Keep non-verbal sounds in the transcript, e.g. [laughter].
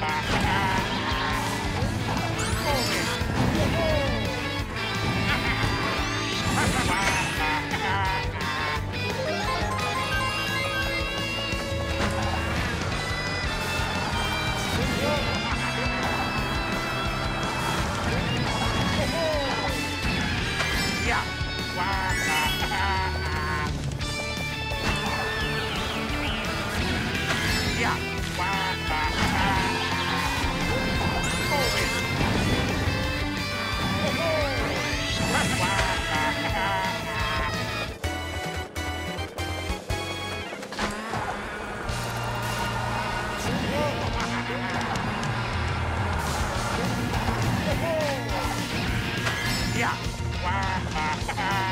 Ha Yeah. [laughs]